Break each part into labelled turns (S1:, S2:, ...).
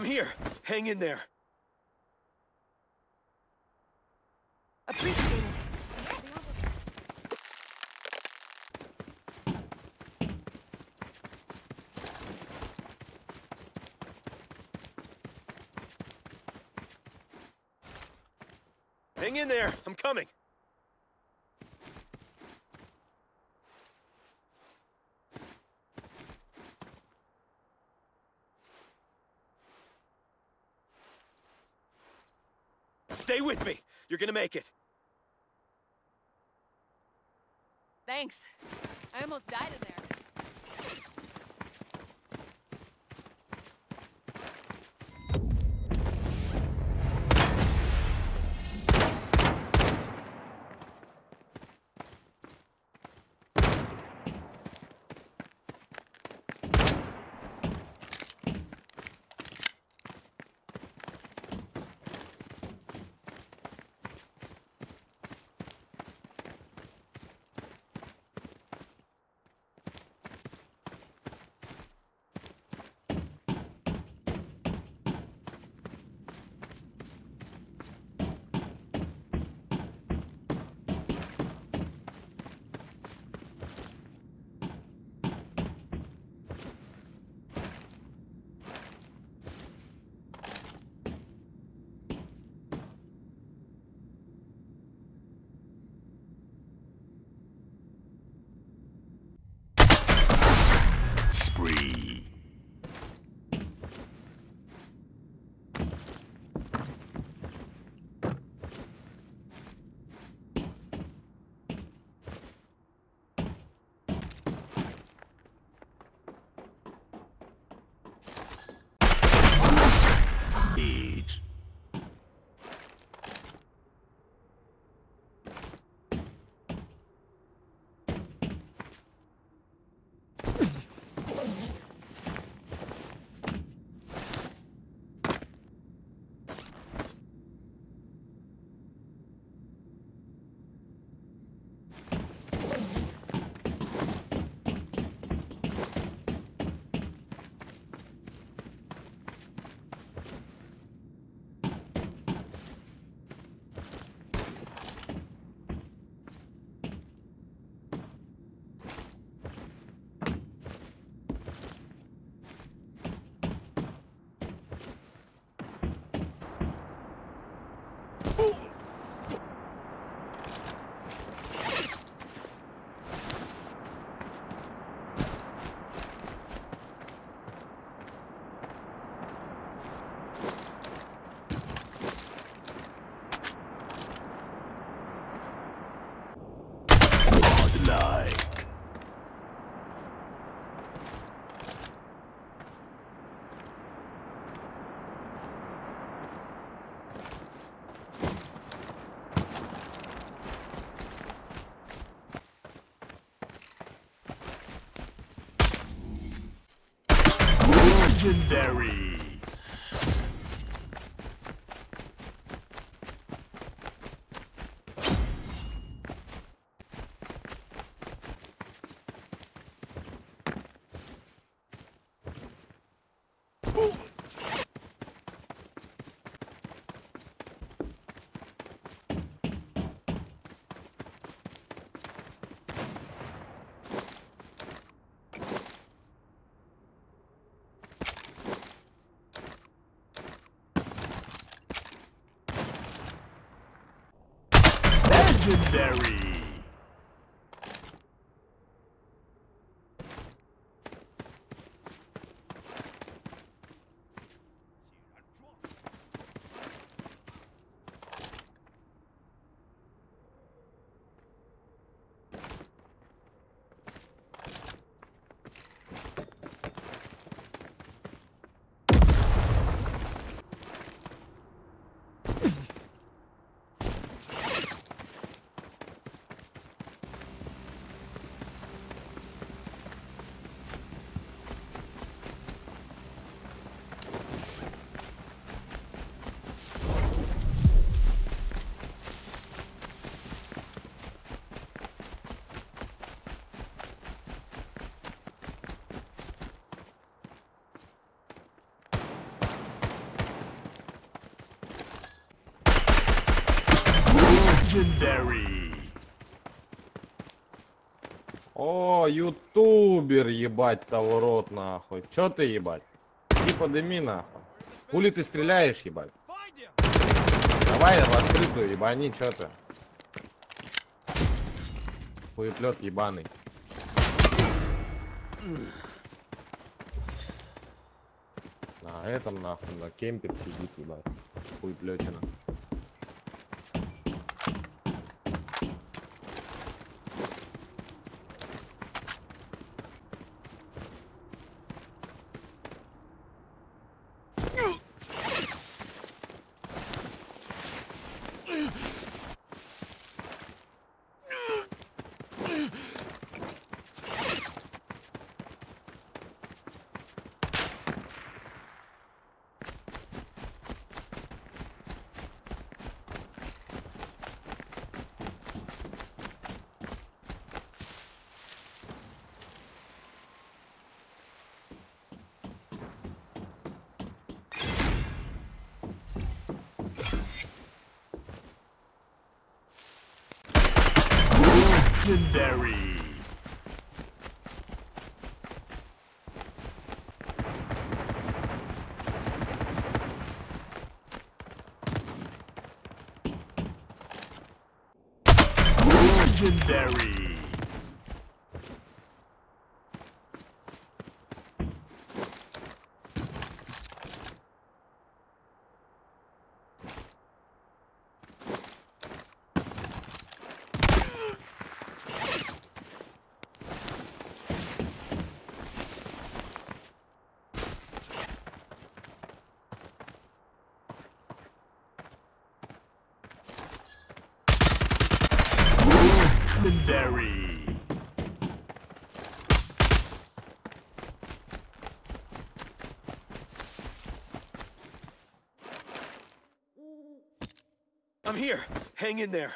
S1: I'm here. Hang in there.
S2: Appreciate.
S1: Hang in there. I'm coming. Make it.
S3: Legendary. Legendary. Legendary.
S4: О, ютубер, ебать того рот, нахуй. Чё ты, ебать? Иди подыми, нахуй. Хули ты стреляешь, ебать? Давай в открытую, ебани, чё ты? Хуеплет ебаный. На этом нахуй, на кемпе сидит, ебать. Хуеплетина.
S3: Legendary. Legendary.
S1: I'm here. Hang in there.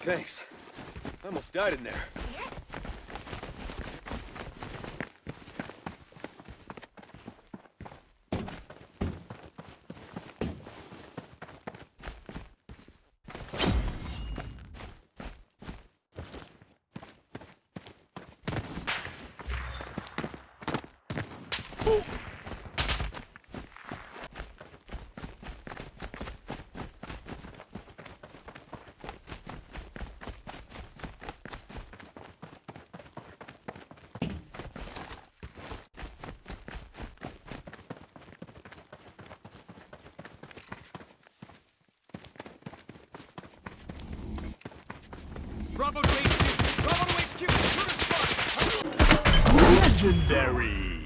S1: Thanks. I almost died in there. Bravo
S3: Legendary.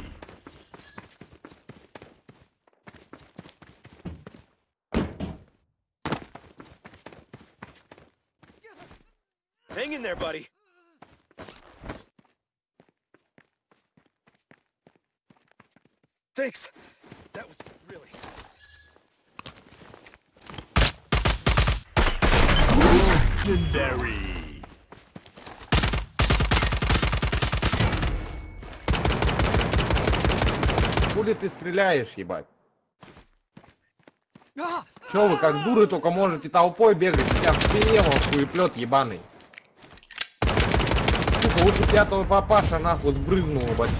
S1: Hang in there, buddy. Thanks. That was really
S3: Legendary.
S4: Хули ты стреляешь, ебать? Чё вы как дуры только можете толпой бегать? Спине вон хуеплет ебаный. Сука, лучше пятого папаша нахуй сбрыгнул, ебать.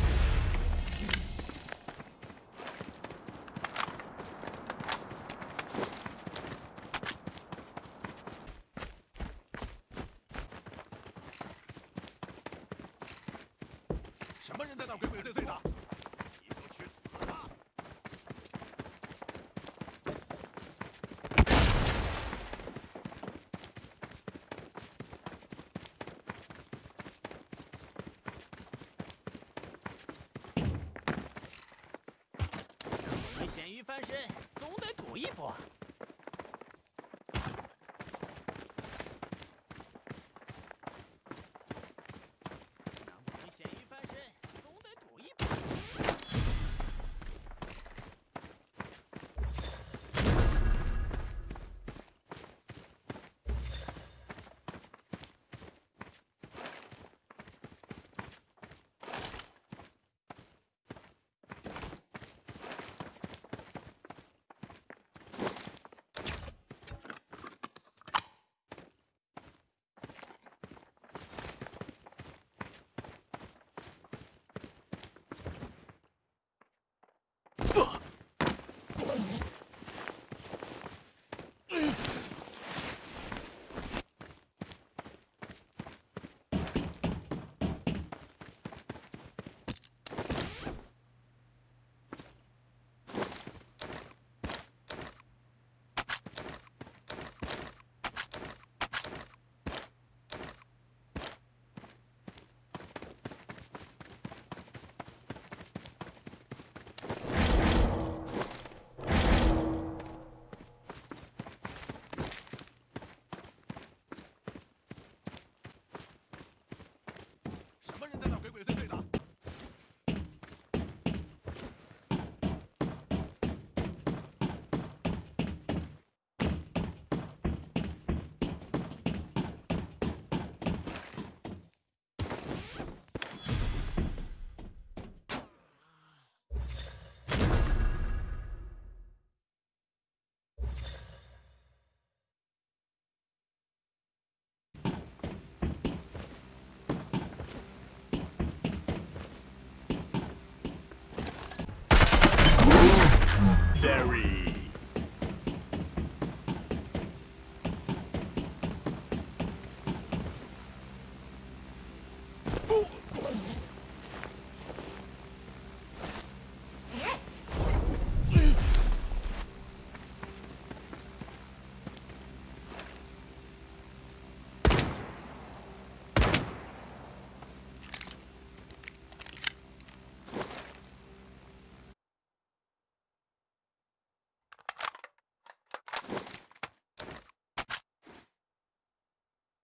S3: Oh,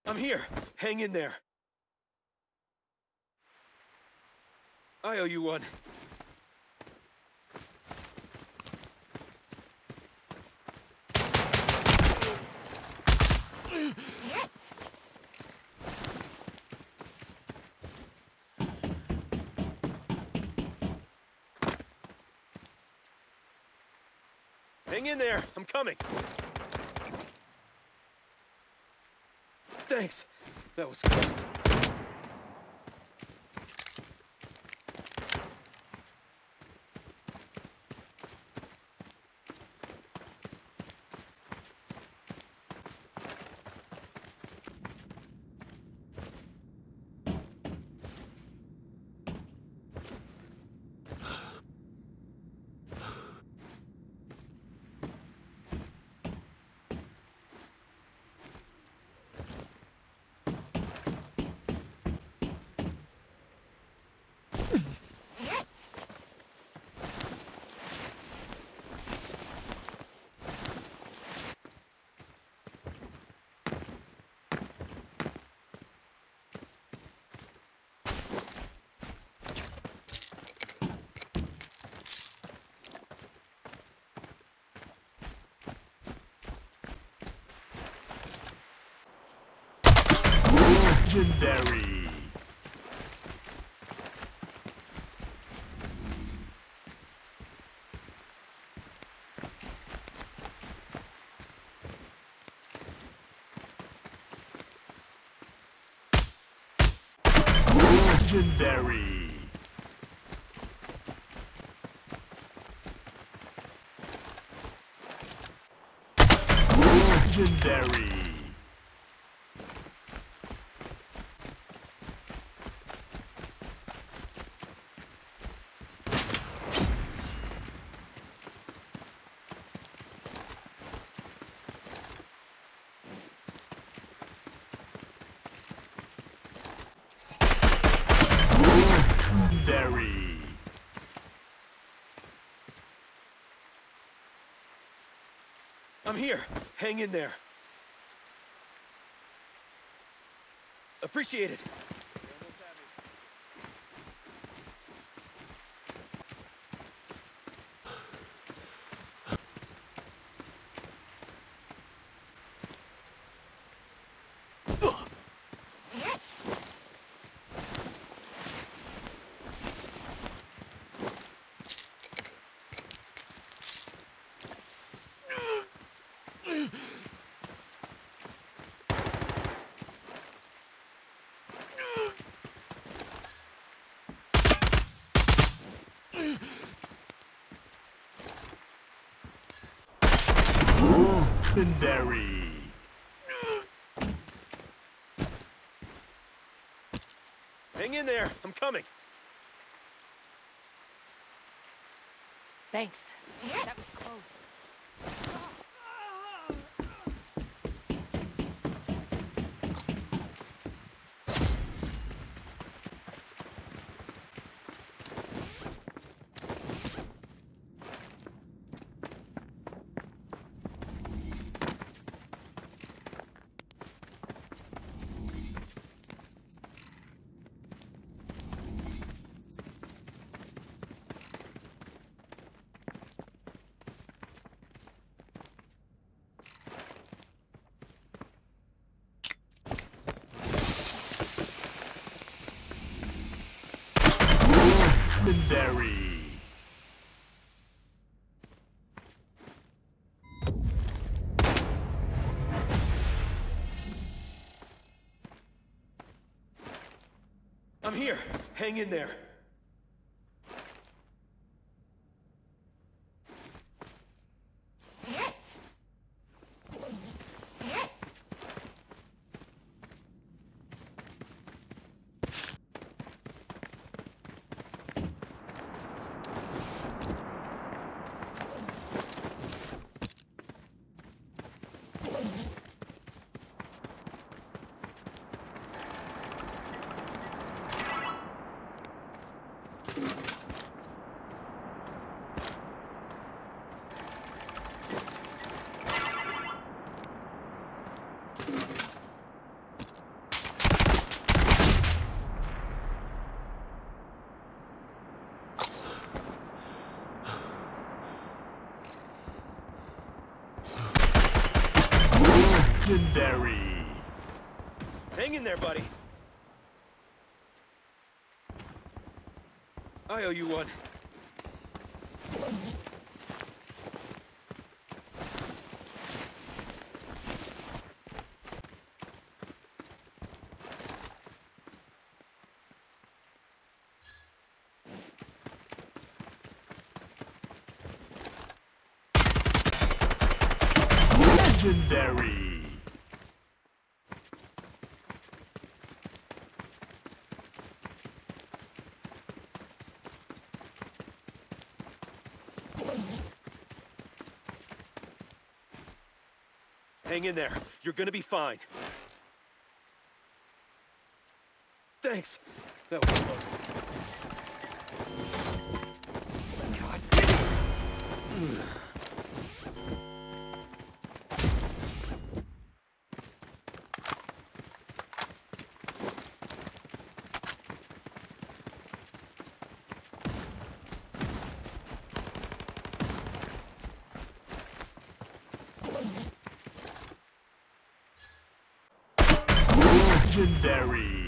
S1: I'm here. Hang in there. I owe you one. Hang in there. I'm coming. Thanks. That was close.
S3: Legendary. Legendary. Legendary. Legendary.
S1: I'm here. Hang in there. Appreciate it.
S3: Legendary.
S1: Hang in there. I'm coming.
S2: Thanks. That was close.
S3: Legendary.
S1: I'm here. Hang in there.
S2: Legendary.
S1: Hang in there, buddy. I owe you one.
S2: Legendary.
S1: Hang in there. You're gonna be fine. Thanks. That was close. God damn it.
S2: Legendary.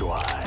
S5: victoire.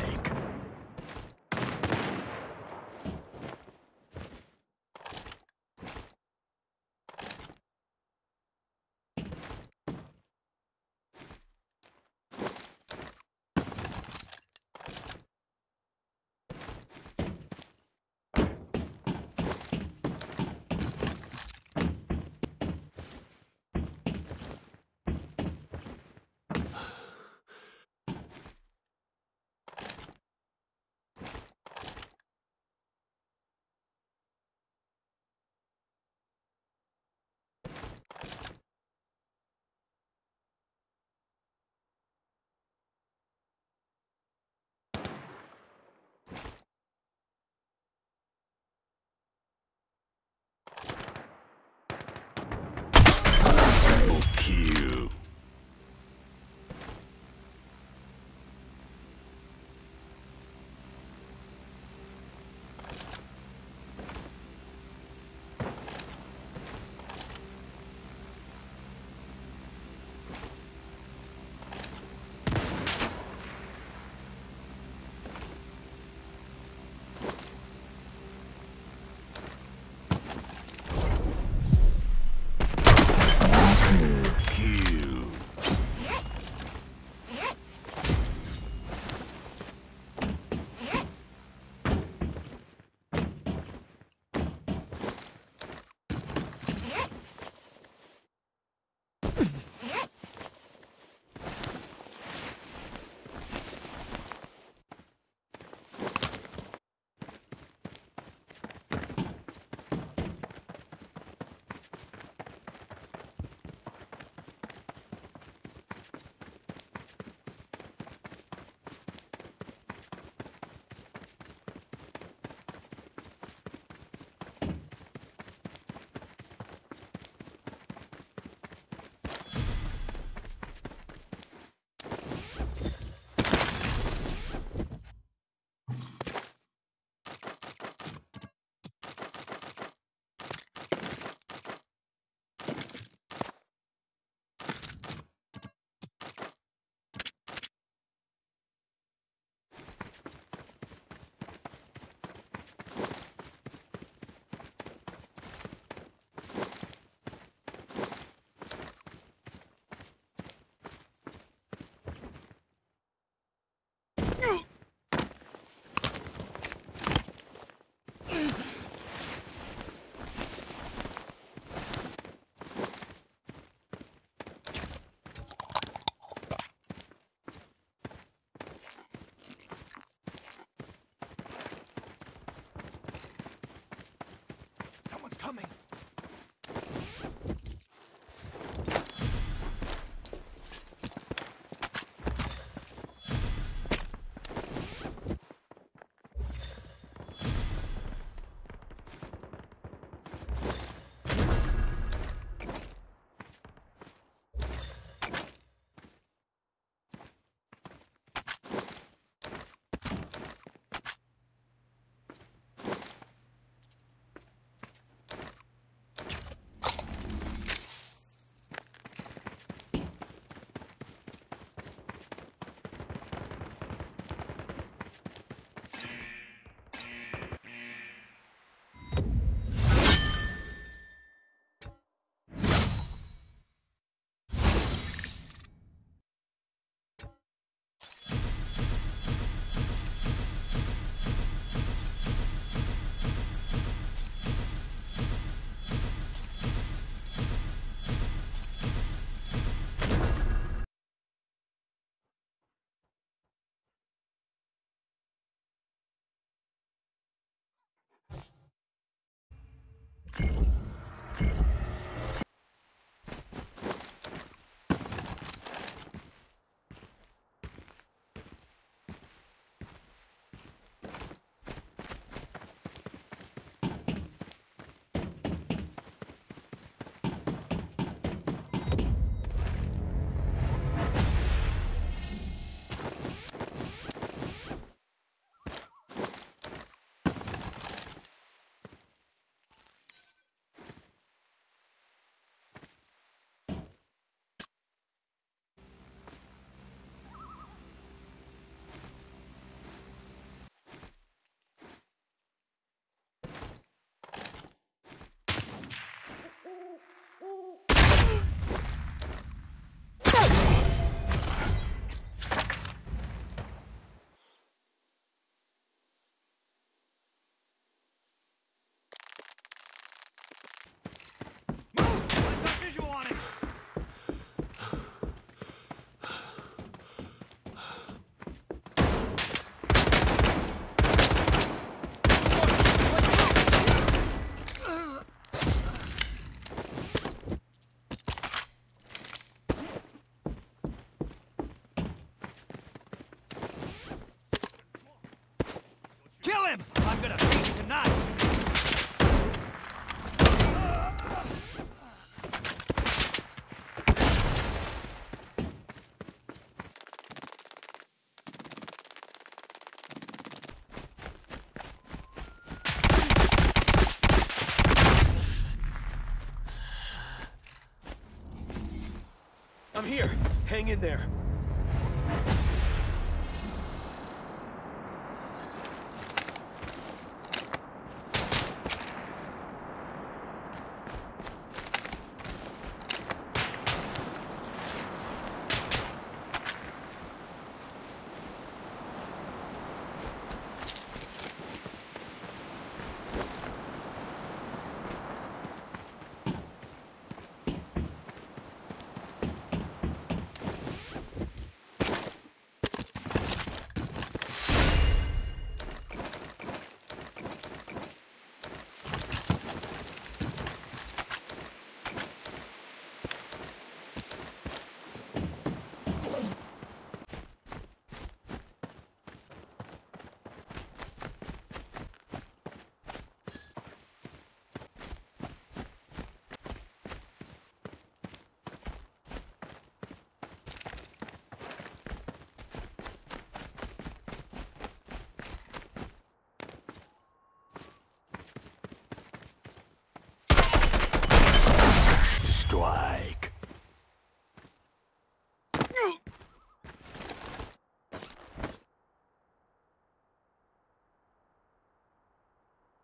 S5: Hang in there.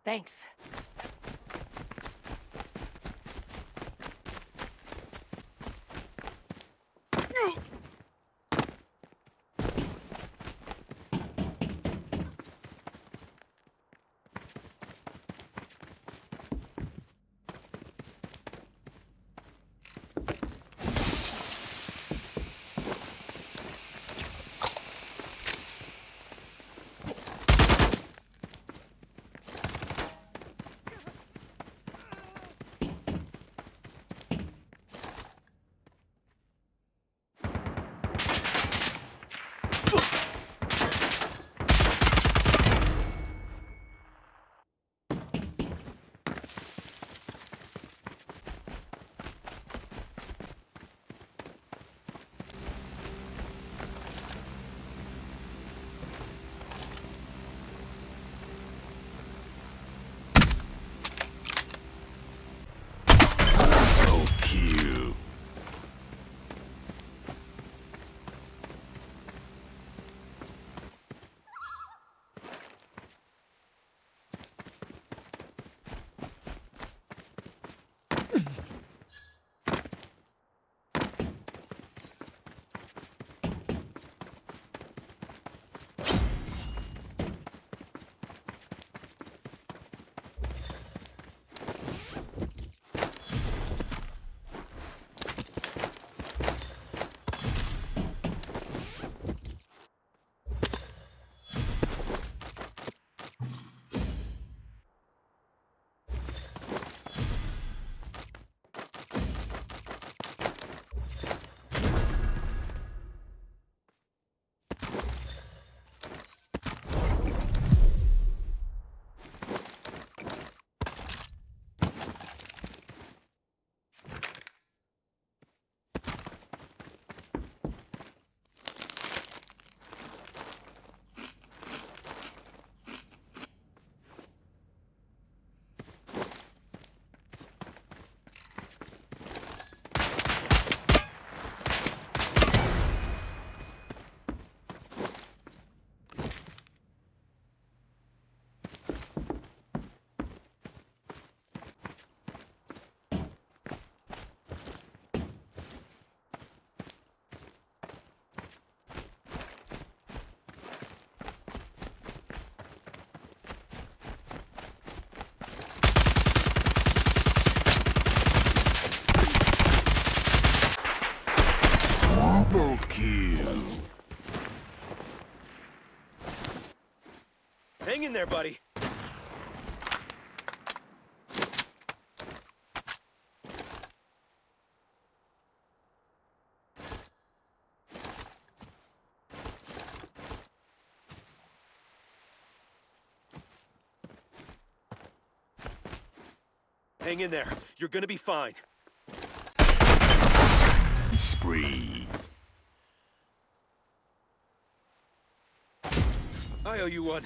S2: Thanks.
S1: In there, buddy. Hang in there. You're gonna be fine.
S3: Spree.
S1: I owe you one.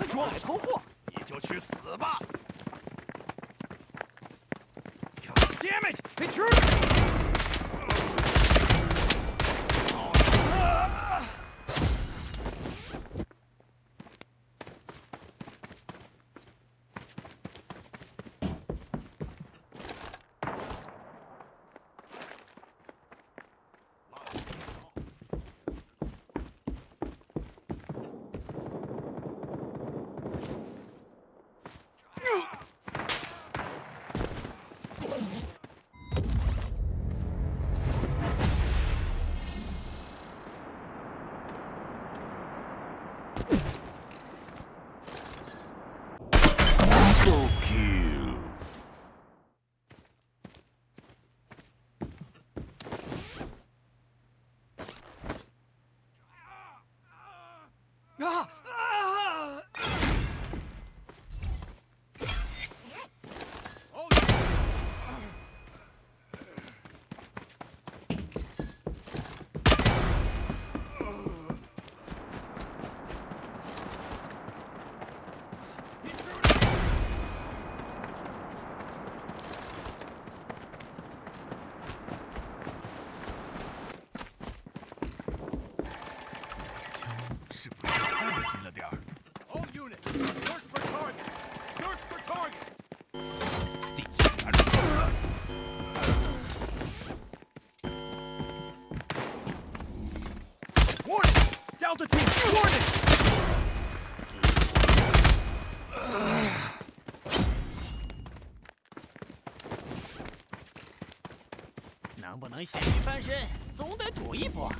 S5: 装偷货，你就去死吧。Damage 想咸鱼翻身，总得赌一波。